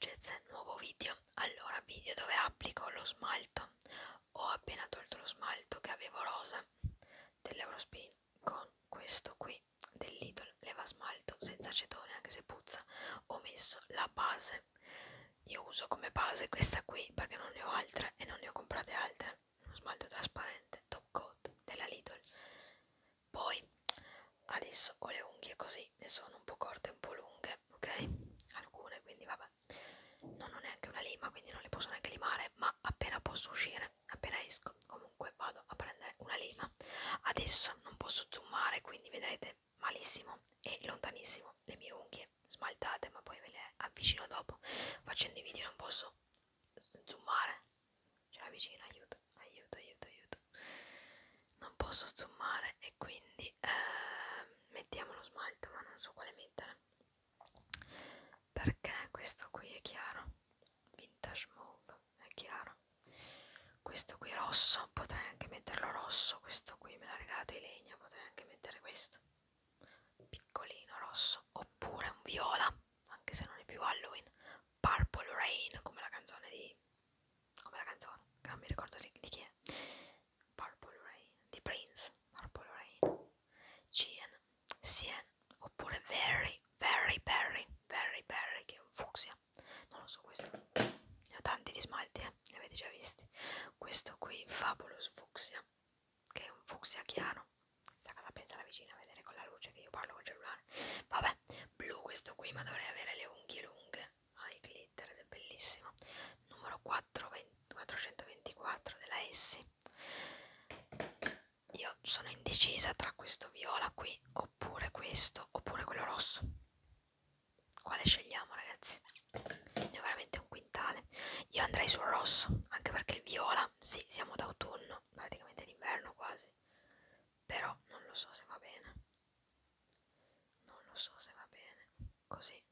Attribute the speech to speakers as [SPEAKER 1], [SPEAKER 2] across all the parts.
[SPEAKER 1] dolcezze, nuovo video. Allora, video dove applico lo smalto. Ho appena tolto lo smalto che avevo rosa dell'Eurospin con questo qui del leva smalto senza acetone anche se puzza. Ho messo la base. Io uso come base questa qui perché non ne ho altre e non ne ho comprate altre. Uno smalto trasparente top coat della Lidl. Poi adesso ho le unghie così ne sono un po' corte e un po' lunghe ok alcune quindi vabbè non ho neanche una lima quindi non le posso neanche limare ma appena posso uscire appena esco comunque vado a prendere una lima adesso non posso zoomare quindi vedrete malissimo e lontanissimo le mie unghie smaltate ma poi ve le avvicino dopo facendo i video non posso zoomare. Cioè avvicino aiuto aiuto aiuto aiuto. Non posso zoomare e quindi eh, mettiamo lo smalto ma non so quale mettere. Perché questo qui è chiaro? Vintage mauve è chiaro. Questo qui rosso potrei anche metterlo rosso. Questo qui me l'ha regalato Ilenia potrei anche mettere questo. Piccolino rosso oppure un viola anche se non è più Halloween Purple Rain come la canzone di come la canzone che non mi ricordo di, di chi è Purple Rain di Prince Purple Rain Cien Sien oppure Very Very Berry Very Berry che è un fucsia non lo so questo ne ho tanti di smalti eh? li avete già visti. Questo qui Fabulous Fucsia che è un fucsia chiaro. Sa cosa pensa la vicina a vedere con la luce che io parlo col cellulare. Vabbè blu questo qui ma dovrei avere le unghie lunghe. Ai ah, glitter ed è bellissimo. Numero 4, 20, 424 della S. Io sono indecisa tra questo viola qui oppure questo oppure quello rosso quale scegliamo ragazzi ne ho veramente un quintale io andrei anche perché il viola sì siamo d'autunno praticamente d'inverno quasi. Però non lo so se va bene. Non lo so se va bene. Così.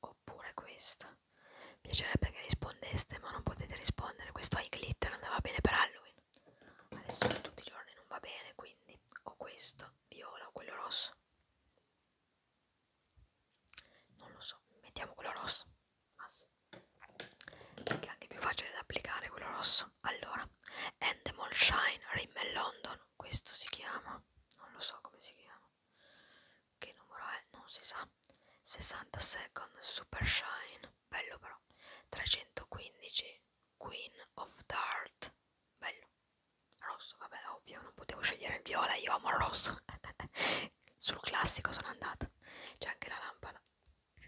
[SPEAKER 1] Oppure questo. Piacerebbe che rispondeste ma non potete rispondere. Questo ai glitter andava bene per Halloween adesso per tutti i giorni non va bene quindi o questo viola o quello rosso non lo so mettiamo quello rosso ah, sì. perché è anche più facile da applicare quello rosso allora Endemol Shine Rimmel London questo si chiama? Non lo so come si chiama. Che numero è? Non si sa. 60 second super shine bello però. 315 queen of dart bello. Rosso vabbè ovvio non potevo scegliere il viola io amo il rosso. Sul classico sono andata c'è anche la lampada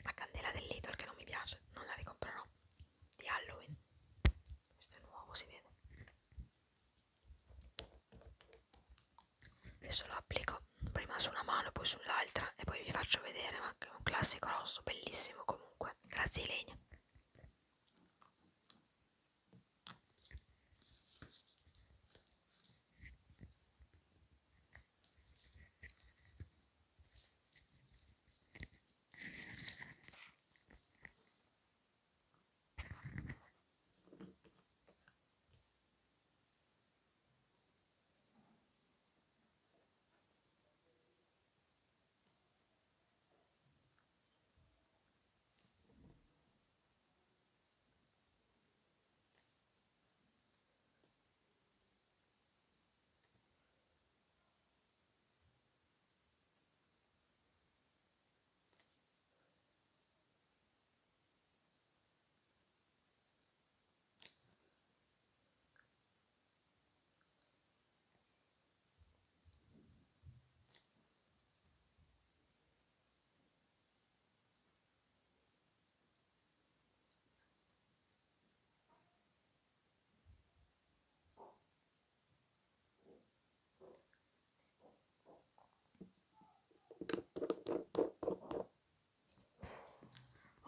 [SPEAKER 1] la candela del Lidl che non mi piace non la ricomprerò di Halloween questo è nuovo si vede adesso lo applico prima su una mano poi sull'altra e poi vi faccio vedere ma è un classico rosso bellissimo comunque. Grazie Ilenia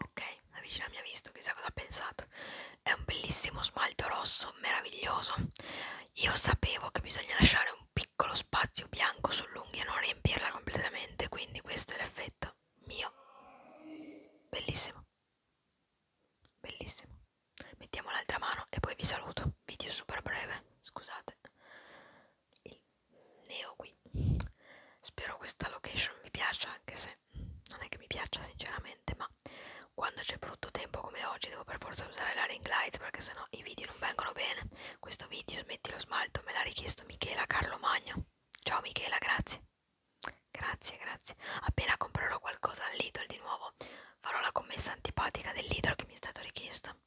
[SPEAKER 1] Ok, la vicina mi ha visto, chissà cosa ha pensato. È un bellissimo smalto rosso, meraviglioso. Io sapevo che bisogna lasciare un piccolo spazio bianco sull'unghia, non riempirla completamente, quindi questo è l'effetto mio. Bellissimo. Bellissimo. Mettiamo l'altra mano e poi vi saluto. Video super breve, scusate. Il neo qui. Spero questa location vi piaccia, anche se non è che mi piaccia sinceramente, quando c'è brutto tempo come oggi devo per forza usare la ring light perché sennò i video non vengono bene. Questo video smetti lo smalto me l'ha richiesto Michela Carlo Magno. Ciao Michela, grazie. Grazie, grazie. Appena comprerò qualcosa al Lidl di nuovo, farò la commessa antipatica del Lidl che mi è stato richiesto.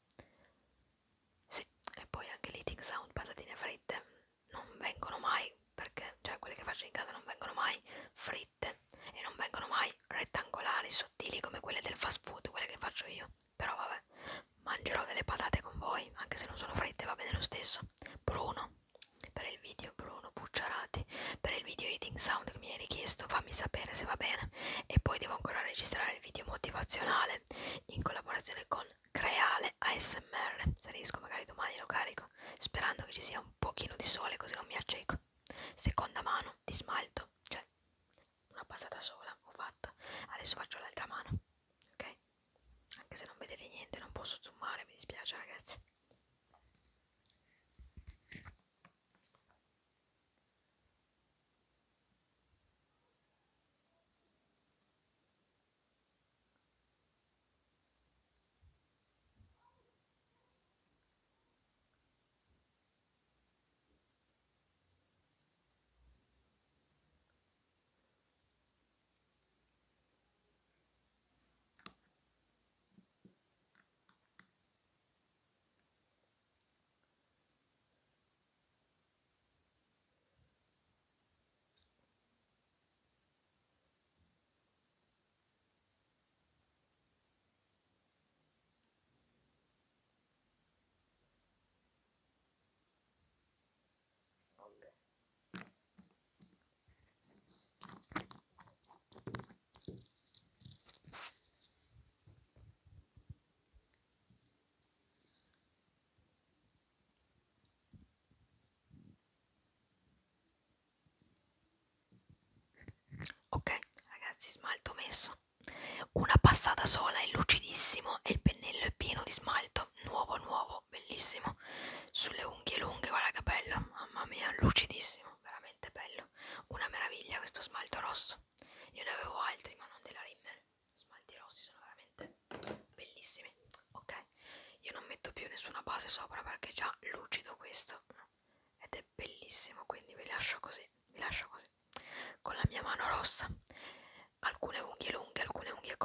[SPEAKER 1] Sì, e poi anche l'eating sound patatine fritte non vengono mai perché, cioè quelle che faccio in casa non vengono mai fritte e non vengono mai rettangolari, sottili come quelle del fast food, quelle che faccio io. Però vabbè, mangerò delle patate con voi, anche se non sono fritte va bene lo stesso. Bruno, per il video Bruno Bucciarati, per il video eating sound che mi hai richiesto, fammi sapere se va bene. E poi devo ancora registrare il video motivazionale in collaborazione con Creale ASMR. Se riesco magari domani lo carico, sperando che ci sia un pochino di sole così non mi acceco. Seconda mano di smalto, cioè una passata sola ho fatto, adesso faccio l'altra mano, ok? Anche se non vedete niente, non posso zoomare, mi dispiace ragazzi. Ok, ragazzi, smalto messo. Una passata sola, è lucidissimo e il pennello è pieno di smalto, nuovo nuovo, bellissimo. Sulle unghie lunghe, guarda che bello, mamma mia, lucidissimo, veramente bello. Una meraviglia questo smalto rosso. Io ne avevo altri, ma non della Rimmel. Smalti rossi sono veramente bellissimi. Ok, io non metto più nessuna base sopra perché è già lucido questo ed è bellissimo, quindi vi lascio così, vi lascio così con la mia mano rossa alcune unghie lunghe, alcune unghie